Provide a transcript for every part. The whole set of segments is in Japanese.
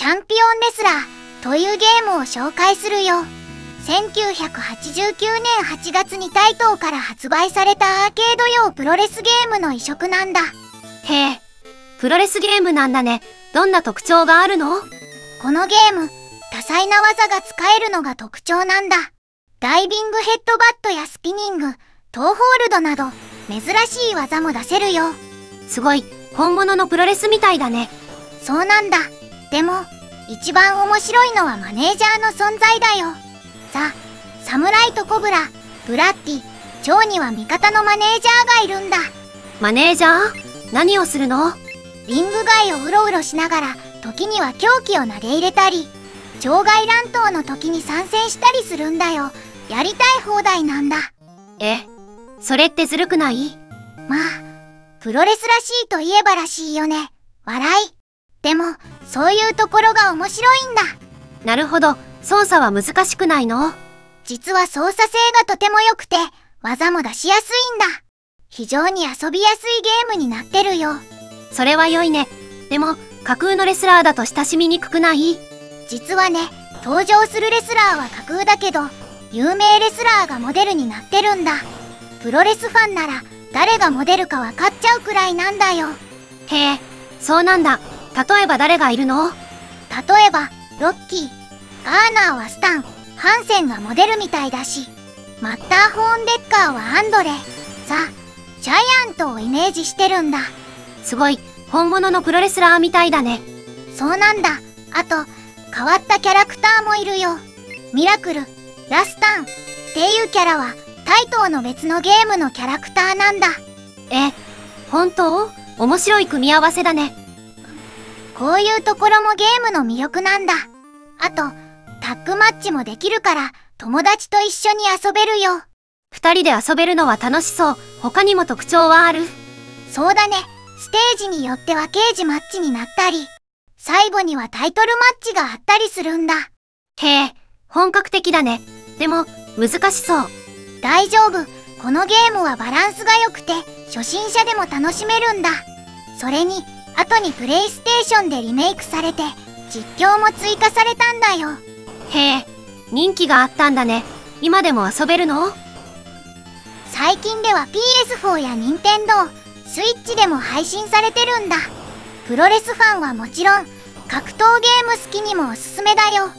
チャンピオンレスラーというゲームを紹介するよ。1989年8月にタイトーから発売されたアーケード用プロレスゲームの移植なんだ。へえ、プロレスゲームなんだね。どんな特徴があるの？このゲーム、多彩な技が使えるのが特徴なんだ。ダイビングヘッドバットやスピニング、トーホールドなど、珍しい技も出せるよ。すごい、本物のプロレスみたいだね。そうなんだ。でも、一番面白いのはマネージャーの存在だよ。さ、サムライとコブラ、ブラッディ、蝶には味方のマネージャーがいるんだ。マネージャー？何をするの？リング街をうろうろしながら、時には凶器を投げ入れたり、場外乱闘の時に参戦したりするんだよ。やりたい放題なんだ。え、それってずるくない？まあ、プロレスらしいといえばらしいよね。笑い。でも、そういうところが面白いんだ。なるほど、操作は難しくないの？実は操作性がとても良くて、技も出しやすいんだ。非常に遊びやすいゲームになってるよ。それは良いね。でも、架空のレスラーだと親しみにくくない？実はね、登場するレスラーは架空だけど、有名レスラーがモデルになってるんだ。プロレスファンなら、誰がモデルか分かっちゃうくらいなんだよ。へえ、そうなんだ。例えば誰がいるの？例えば、ロッキー、ガーナーはスタン、ハンセンがモデルみたいだし、マッターホーンデッカーはアンドレ、ザ・ジャイアントをイメージしてるんだ。すごい、本物のプロレスラーみたいだね。そうなんだ。あと、変わったキャラクターもいるよ。ミラクル、ラスタンっていうキャラは、タイトーの別のゲームのキャラクターなんだ。え、本当？面白い組み合わせだね。こういうところもゲームの魅力なんだ。あと、タッグマッチもできるから、友達と一緒に遊べるよ。二人で遊べるのは楽しそう。他にも特徴はある？そうだね。ステージによっては刑事マッチになったり、最後にはタイトルマッチがあったりするんだ。へえ、本格的だね。でも、難しそう。大丈夫。このゲームはバランスが良くて、初心者でも楽しめるんだ。それに、後にプレイステーションでリメイクされて、実況も追加されたんだよ。へえ、人気があったんだね。今でも遊べるの？最近では PS4 やスイッチでも配信されてるんだ。プロレスファンはもちろん、格闘ゲーム好きにもおすすめだよ。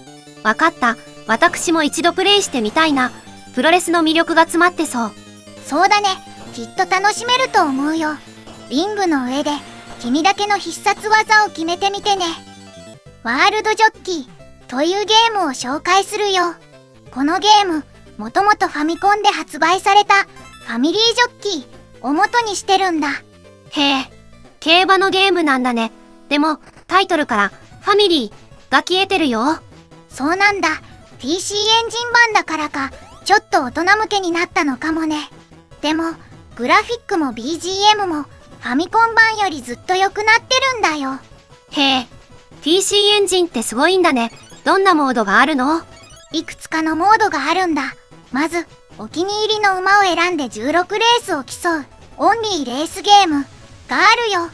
わかった。私も一度プレイしてみたいな。プロレスの魅力が詰まってそう。そうだね。きっと楽しめると思うよ。リングの上で君だけの必殺技を決めてみてね。ワールドジョッキーというゲームを紹介するよ。このゲーム、もともとファミコンで発売されたファミリージョッキーを元にしてるんだ。へえ、競馬のゲームなんだね。でも、タイトルからファミリーが消えてるよ。そうなんだ。PC エンジン版だからか、ちょっと大人向けになったのかもね。でも、グラフィックも BGM もファミコン版よりずっと良くなってるんだよ。へえ、PC エンジンってすごいんだね。どんなモードがあるの？いくつかのモードがあるんだ。まず、お気に入りの馬を選んで16レースを競う、オンリーレースゲームがあるよ。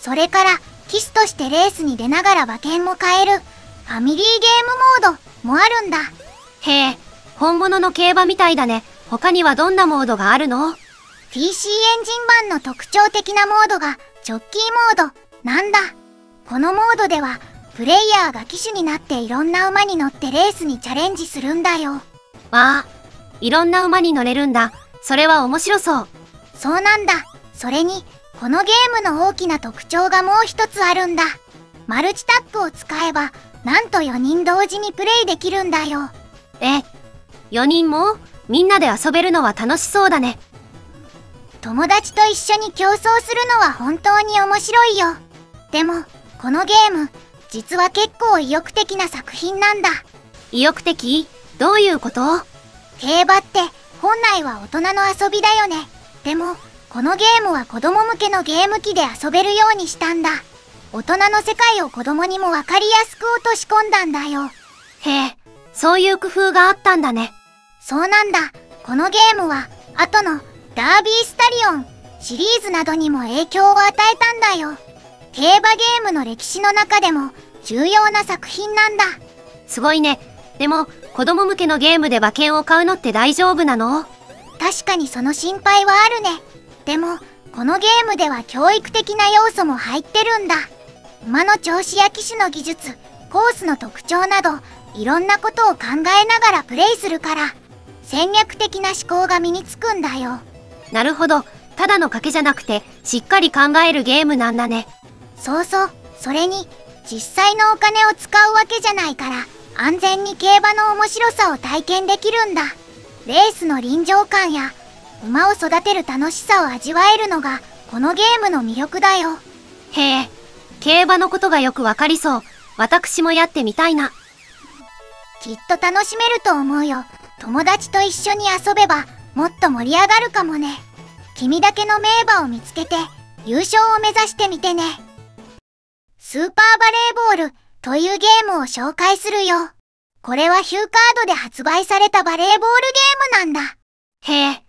それから、騎士としてレースに出ながら馬券も買える、ファミリーゲームモードもあるんだ。へえ、本物の競馬みたいだね。他にはどんなモードがあるの？PC エンジン版の特徴的なモードがジョッキーモードなんだ。このモードではプレイヤーが騎手になっていろんな馬に乗ってレースにチャレンジするんだよ。わあ、いろんな馬に乗れるんだ。それは面白そう。そうなんだ。それに、このゲームの大きな特徴がもう一つあるんだ。マルチタッグを使えば、なんと4人同時にプレイできるんだよ。え、4人も？みんなで遊べるのは楽しそうだね。友達と一緒に競争するのは本当に面白いよ。でも、このゲーム、実は結構意欲的な作品なんだ。意欲的？どういうこと？競馬って本来は大人の遊びだよね。でも、このゲームは子供向けのゲーム機で遊べるようにしたんだ。大人の世界を子供にもわかりやすく落とし込んだんだよ。へえ、そういう工夫があったんだね。そうなんだ。このゲームは、後のダービースタリオンシリーズなどにも影響を与えたんだよ。競馬ゲームの歴史の中でも重要な作品なんだ。すごいね。でも、子供向けのゲームで馬券を買うのって大丈夫なの？確かにその心配はあるね。でも、このゲームでは教育的な要素も入ってるんだ。馬の調子や騎手の技術、コースの特徴など、いろんなことを考えながらプレイするから、戦略的な思考が身につくんだよ。なるほど。ただの賭けじゃなくて、しっかり考えるゲームなんだね。そうそう。それに、実際のお金を使うわけじゃないから、安全に競馬の面白さを体験できるんだ。レースの臨場感や、馬を育てる楽しさを味わえるのが、このゲームの魅力だよ。へえ、競馬のことがよくわかりそう。私もやってみたいな。きっと楽しめると思うよ。友達と一緒に遊べば、もっと盛り上がるかもね。君だけの名馬を見つけて、優勝を目指してみてね。スーパーバレーボールというゲームを紹介するよ。これはヒューカードで発売されたバレーボールゲームなんだ。へえ、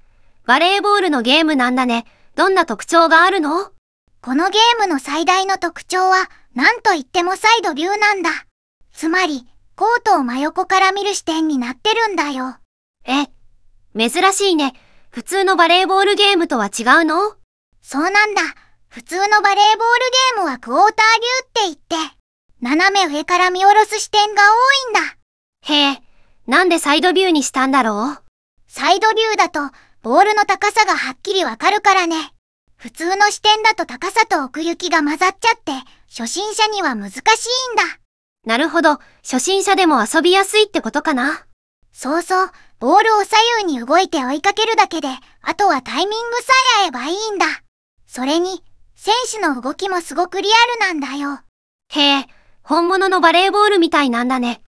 バレーボールのゲームなんだね。どんな特徴があるの？このゲームの最大の特徴は、なんといってもサイドビューなんだ。つまり、コートを真横から見る視点になってるんだよ。え、珍しいね。普通のバレーボールゲームとは違うの？そうなんだ。普通のバレーボールゲームはクォータービューって言って、斜め上から見下ろす視点が多いんだ。へえ、なんでサイドビューにしたんだろう？サイドビューだと、ボールの高さがはっきりわかるからね。普通の視点だと高さと奥行きが混ざっちゃって、初心者には難しいんだ。なるほど、初心者でも遊びやすいってことかな？そうそう、ボールを左右に動いて追いかけるだけで、あとはタイミングさえ合えばいいんだ。それに、選手の動きもすごくリアルなんだよ。へえ、本物のバレーボールみたいなんだね。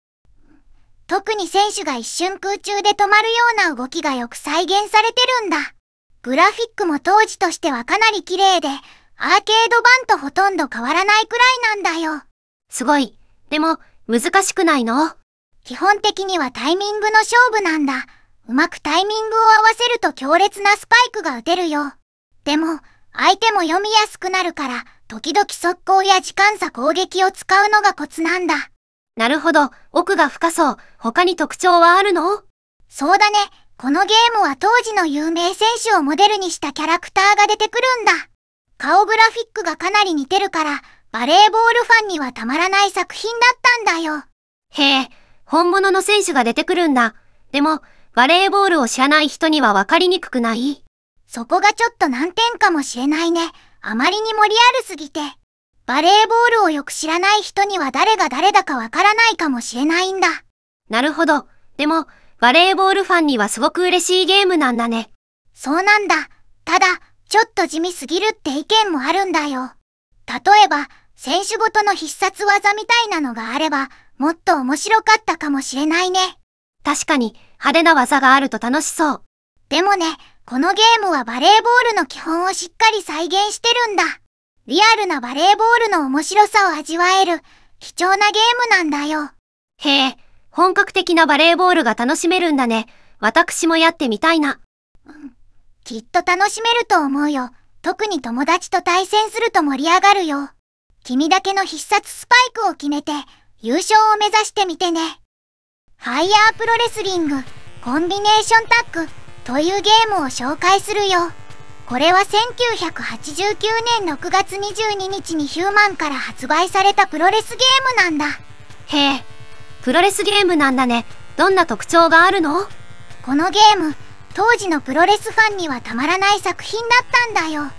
特に選手が一瞬空中で止まるような動きがよく再現されてるんだ。グラフィックも当時としてはかなり綺麗で、アーケード版とほとんど変わらないくらいなんだよ。すごい。でも、難しくないの？基本的にはタイミングの勝負なんだ。うまくタイミングを合わせると強烈なスパイクが打てるよ。でも、相手も読みやすくなるから、時々速攻や時間差攻撃を使うのがコツなんだ。なるほど、奥が深そう。他に特徴はあるの？そうだね。このゲームは当時の有名選手をモデルにしたキャラクターが出てくるんだ。顔グラフィックがかなり似てるから、バレーボールファンにはたまらない作品だったんだよ。へえ、本物の選手が出てくるんだ。でも、バレーボールを知らない人にはわかりにくくないそこがちょっと難点かもしれないね。あまりにもリアルすぎて。バレーボールをよく知らない人には誰が誰だかわからないかもしれないんだ。なるほど。でも、バレーボールファンにはすごく嬉しいゲームなんだね。そうなんだ。ただ、ちょっと地味すぎるって意見もあるんだよ。例えば、選手ごとの必殺技みたいなのがあれば、もっと面白かったかもしれないね。確かに、派手な技があると楽しそう。でもね、このゲームはバレーボールの基本をしっかり再現してるんだ。リアルなバレーボールの面白さを味わえる、貴重なゲームなんだよ。へえ、本格的なバレーボールが楽しめるんだね。私もやってみたいな。うん。きっと楽しめると思うよ。特に友達と対戦すると盛り上がるよ。君だけの必殺スパイクを決めて、優勝を目指してみてね。ファイヤープロレスリング、コンビネーションタッグというゲームを紹介するよ。これは1989年6月22日にヒューマンから発売されたプロレスゲームなんだ。へえ、プロレスゲームなんだね。どんな特徴があるの？このゲーム、当時のプロレスファンにはたまらない作品だったんだよ。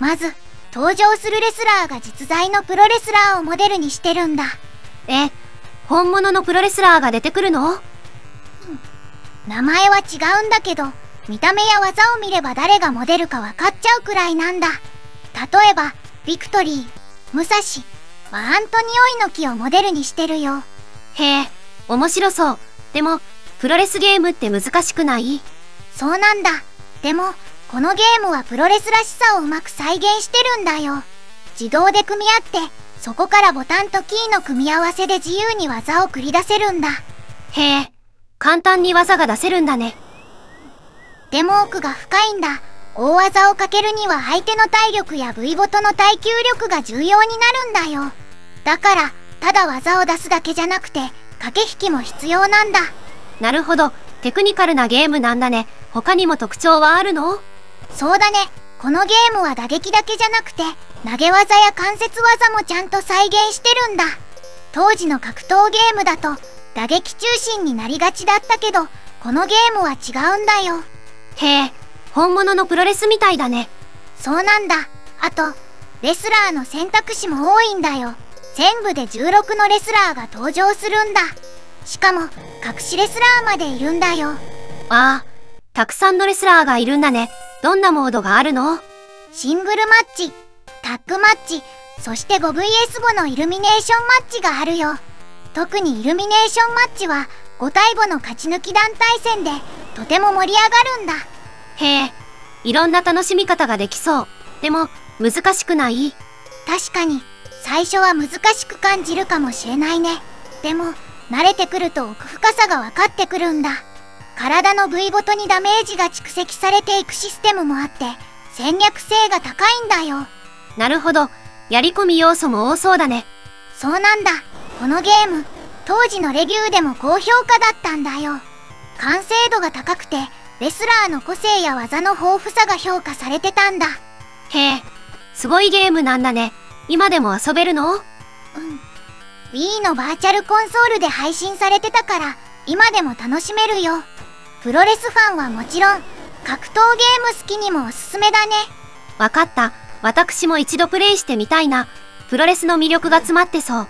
まず、登場するレスラーが実在のプロレスラーをモデルにしてるんだ。え、本物のプロレスラーが出てくるの、うん、名前は違うんだけど、見た目や技を見れば誰がモデルか分かっちゃうくらいなんだ。例えば、ビクトリー、武蔵はアントニオ猪木をモデルにしてるよ。へえ、面白そう。でも、プロレスゲームって難しくない？そうなんだ。でも、このゲームはプロレスらしさをうまく再現してるんだよ。自動で組み合って、そこからボタンとキーの組み合わせで自由に技を繰り出せるんだ。へえ、簡単に技が出せるんだね。でも奥が深いんだ。大技をかけるには相手の体力や部位ごとの耐久力が重要になるんだよ。だから、ただ技を出すだけじゃなくて、駆け引きも必要なんだ。なるほど。テクニカルなゲームなんだね。他にも特徴はあるの？そうだね。このゲームは打撃だけじゃなくて、投げ技や関節技もちゃんと再現してるんだ。当時の格闘ゲームだと、打撃中心になりがちだったけど、このゲームは違うんだよ。へえ、本物のプロレスみたいだね。そうなんだ。あと、レスラーの選択肢も多いんだよ。全部で16のレスラーが登場するんだ。しかも、隠しレスラーまでいるんだよ。ああ、たくさんのレスラーがいるんだね。どんなモードがあるの？シングルマッチ、タッグマッチ、そして 5VS5 のイルミネーションマッチがあるよ。特にイルミネーションマッチは5対5の勝ち抜き団体戦でとても盛り上がるんだ。へえ、いろんな楽しみ方ができそう。でも、難しくない？確かに、最初は難しく感じるかもしれないね。でも、慣れてくると奥深さが分かってくるんだ。体の部位ごとにダメージが蓄積されていくシステムもあって、戦略性が高いんだよ。なるほど。やり込み要素も多そうだね。そうなんだ。このゲーム、当時のレビューでも高評価だったんだよ。完成度が高くて、レスラーの個性や技の豊富さが評価されてたんだ。へえ、すごいゲームなんだね。今でも遊べるの？うん。Wii のバーチャルコンソールで配信されてたから、今でも楽しめるよ。プロレスファンはもちろん、格闘ゲーム好きにもおすすめだね。わかった。私も一度プレイしてみたいな。プロレスの魅力が詰まってそう。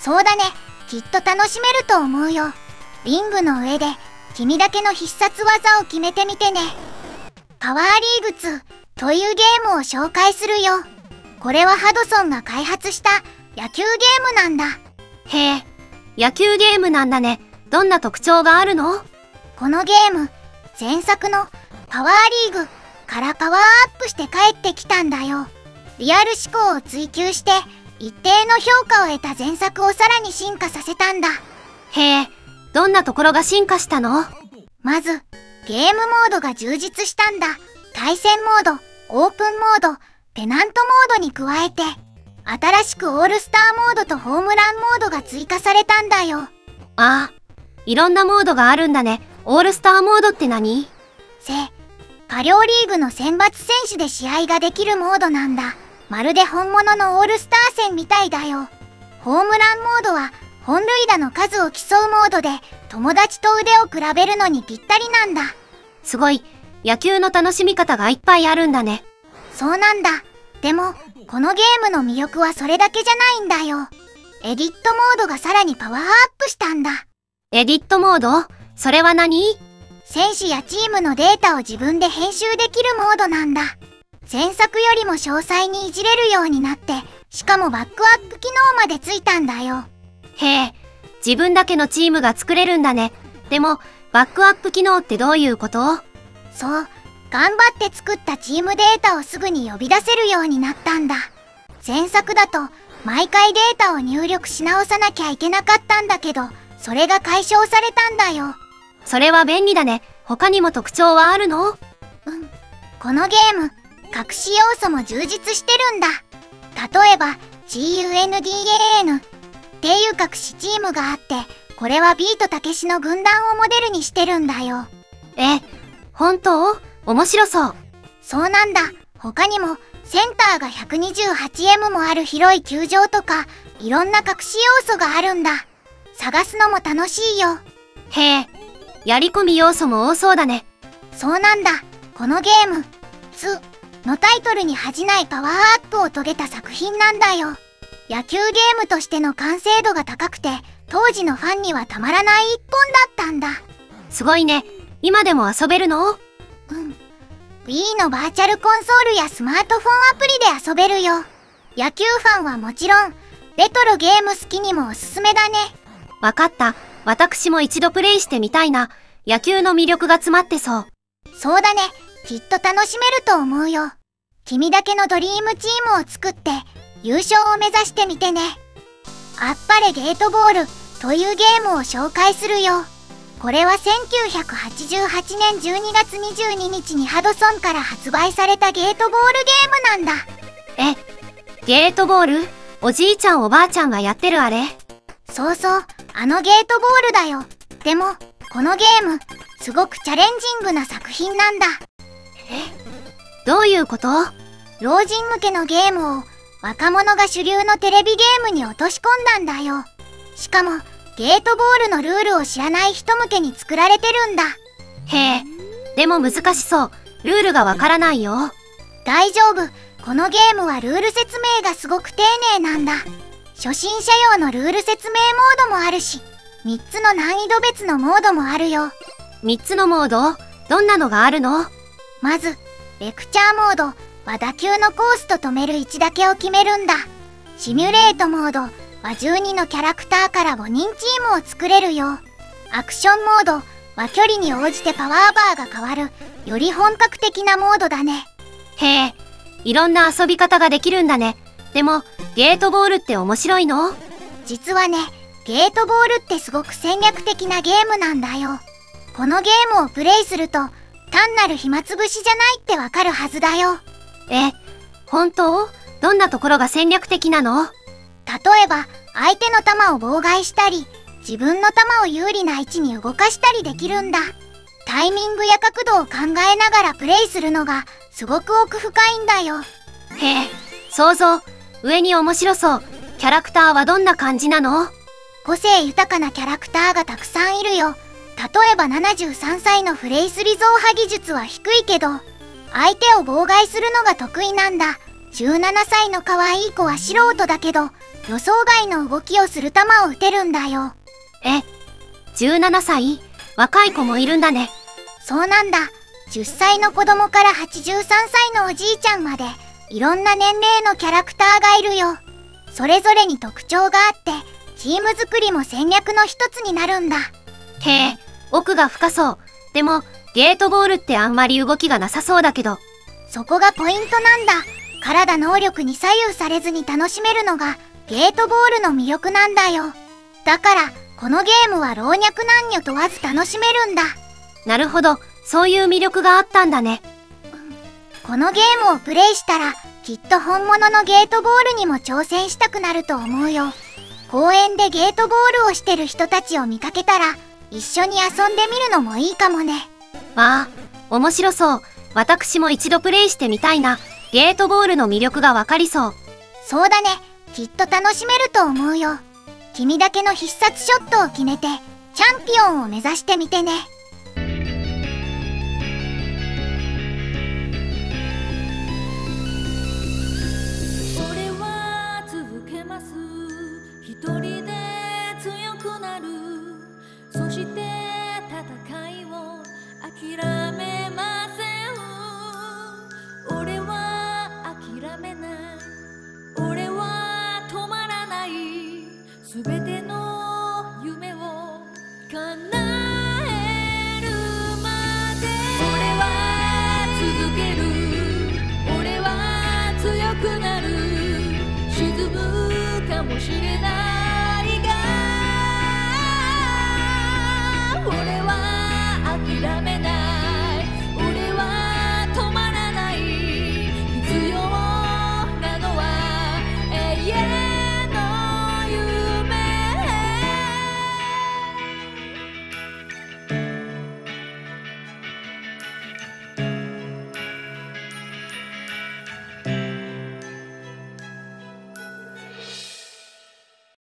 そうだね。きっと楽しめると思うよ。リングの上で、君だけの必殺技を決めてみてね。パワーリーグ2というゲームを紹介するよ。これはハドソンが開発した野球ゲームなんだ。へえ、野球ゲームなんだね。どんな特徴があるの？このゲーム、前作のパワーリーグからパワーアップして帰ってきたんだよ。リアル思考を追求して一定の評価を得た前作をさらに進化させたんだ。へえ、どんなところが進化したの？まず、ゲームモードが充実したんだ。対戦モード、オープンモード、ペナントモードに加えて、新しくオールスターモードとホームランモードが追加されたんだよ。ああ、いろんなモードがあるんだね。オールスターモードって何？せ、パリオリーグの選抜選手で試合ができるモードなんだ。まるで本物のオールスター戦みたいだよ。ホームランモードは本塁打の数を競うモードで友達と腕を比べるのにぴったりなんだ。すごい。野球の楽しみ方がいっぱいあるんだね。そうなんだ。でも、このゲームの魅力はそれだけじゃないんだよ。エディットモードがさらにパワーアップしたんだ。エディットモード？それは何？選手やチームのデータを自分で編集できるモードなんだ。前作よりも詳細にいじれるようになって、しかもバックアップ機能までついたんだよ。へえ、自分だけのチームが作れるんだね。でも、バックアップ機能ってどういうこと？そう、頑張って作ったチームデータをすぐに呼び出せるようになったんだ。前作だと、毎回データを入力し直さなきゃいけなかったんだけど、それが解消されたんだよ。それは便利だね。他にも特徴はあるの？うん。このゲーム、隠し要素も充実してるんだ。例えば、GUNDAN っていう隠しチームがあって、これはビートたけしの軍団をモデルにしてるんだよ。え、本当？面白そう。そうなんだ。他にも、センターが 128M もある広い球場とか、いろんな隠し要素があるんだ。探すのも楽しいよ。へえ、やり込み要素も多そうだね。そうなんだ。このゲーム、つのタイトルに恥じないパワーアップを遂げた作品なんだよ。野球ゲームとしての完成度が高くて、当時のファンにはたまらない一本だったんだ。すごいね。今でも遊べるの？うん。Wii のバーチャルコンソールやスマートフォンアプリで遊べるよ。野球ファンはもちろん、レトロゲーム好きにもおすすめだね。わかった。私も一度プレイしてみたいな。野球の魅力が詰まってそう。そうだね。きっと楽しめると思うよ。君だけのドリームチームを作って優勝を目指してみてね。あっぱれゲートボールというゲームを紹介するよ。これは1988年12月22日にハドソンから発売されたゲートボールゲームなんだ。え、ゲートボール？おじいちゃんおばあちゃんがやってるあれ？そうそう、あのゲートボールだよ。でも、このゲーム、すごくチャレンジングな作品なんだ。え？どういうこと？老人向けのゲームを若者が主流のテレビゲームに落とし込んだんだよ。しかも、ゲートボールのルールを知らない人向けに作られてるんだ。へえ、でも難しそう。ルールがわからないよ。大丈夫。このゲームはルール説明がすごく丁寧なんだ。初心者用のルール説明モードもあるし、3つの難易度別のモードもあるよ。3つのモード？どんなのがあるの？まず、レクチャーモードは打球のコースと止める位置だけを決めるんだ。シミュレートモードは12のキャラクターから5人チームを作れるよ。アクションモードは距離に応じてパワーバーが変わる、より本格的なモードだね。へえ、いろんな遊び方ができるんだね。でも、ゲートボールって面白いの？実はね、ゲートボールってすごく戦略的なゲームなんだよ。このゲームをプレイすると、単なる暇つぶしじゃないってわかるはずだよ。え、本当？どんなところが戦略的なの？例えば、相手の球を妨害したり、自分の球を有利な位置に動かしたりできるんだ。タイミングや角度を考えながらプレイするのがすごく奥深いんだよ。へえ、想像。上に面白そう。キャラクターはどんな感じなの？個性豊かなキャラクターがたくさんいるよ。例えば73歳のフレイスリゾー派技術は低いけど、相手を妨害するのが得意なんだ。17歳の可愛い子は素人だけど、予想外の動きをする球を打てるんだよ。え、17歳？若い子もいるんだね。そうなんだ。10歳の子供から83歳のおじいちゃんまで、いろんな年齢のキャラクターがいるよ。それぞれに特徴があって、チーム作りも戦略の一つになるんだ。へえ、奥が深そう。でも、ゲートボールってあんまり動きがなさそうだけど。そこがポイントなんだ。体能力に左右されずに楽しめるのが、ゲートボールの魅力なんだよ。だから、このゲームは老若男女問わず楽しめるんだ。なるほど、そういう魅力があったんだね。このゲームをプレイしたら、きっと本物のゲートボールにも挑戦したくなると思うよ。公園でゲートボールをしてる人たちを見かけたら、一緒に遊んでみるのもいいかもね。わあ、面白そう。私も一度プレイしてみたいな。ゲートボールの魅力がわかりそう。そうだね。きっと楽しめると思うよ。君だけの必殺ショットを決めて、チャンピオンを目指してみてね。すべての夢を叶え